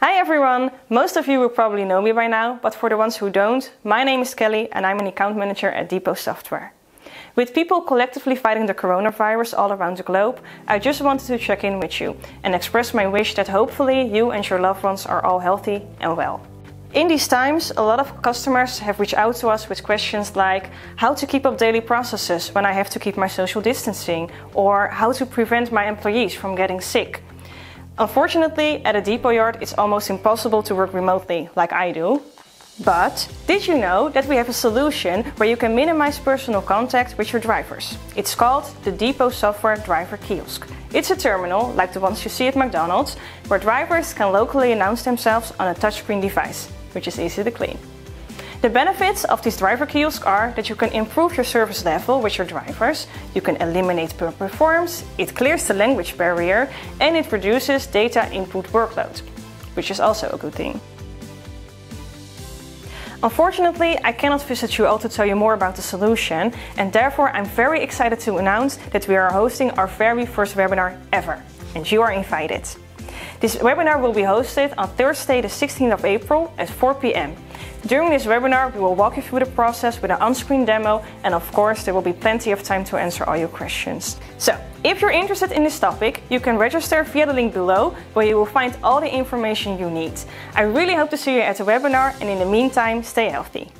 Hi everyone! Most of you will probably know me by now, but for the ones who don't, my name is Kelly and I'm an account manager at Depot Software. With people collectively fighting the coronavirus all around the globe, I just wanted to check in with you and express my wish that hopefully you and your loved ones are all healthy and well. In these times, a lot of customers have reached out to us with questions like how to keep up daily processes when I have to keep my social distancing, or how to prevent my employees from getting sick. Unfortunately, at a depot yard, it's almost impossible to work remotely like I do. But did you know that we have a solution where you can minimize personal contact with your drivers? It's called the Depot Software Driver Kiosk. It's a terminal, like the ones you see at McDonald's, where drivers can locally announce themselves on a touchscreen device, which is easy to clean. The benefits of these driver kiosk are that you can improve your service level with your drivers, you can eliminate purple forms, it clears the language barrier, and it reduces data input workload, which is also a good thing. Unfortunately, I cannot visit you all to tell you more about the solution, and therefore I'm very excited to announce that we are hosting our very first webinar ever, and you are invited. This webinar will be hosted on Thursday the 16th of April at 4 p.m. During this webinar, we will walk you through the process with an on-screen demo and of course there will be plenty of time to answer all your questions. So, if you're interested in this topic, you can register via the link below where you will find all the information you need. I really hope to see you at the webinar and in the meantime, stay healthy.